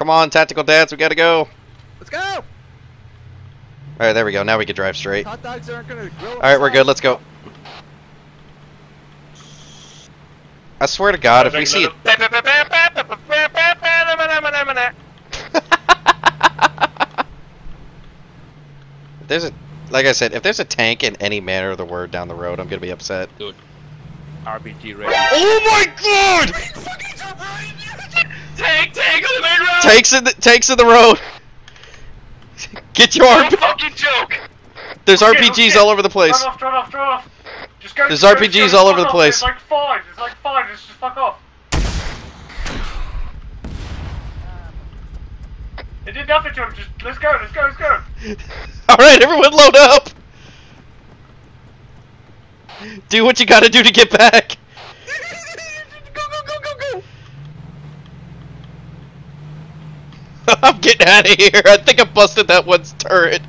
Come on, tactical dads, we gotta go. Let's go. All right, there we go. Now we can drive straight. All Hot dogs aren't gonna grill. right, we're good. Let's go. I swear to God, if we see it, if there's a, like I said, if there's a tank in any manner of the word down the road, I'm gonna be upset. RPG ready. Oh my God! Main road! Tanks in the tanks in the road. Get your RP. fucking joke! There's Okay, RPGs okay. all over the place. Turn off, turn off, turn off. Just go. There's go, RPGs go, all over the place. It's like five. It's like five. Just, just fuck off. It did nothing to him. Just let's go. Let's go. Let's go. All right, everyone, load up. Do what you gotta do to get back. go go go go go. I'm getting out of here. I think I busted that one's turret.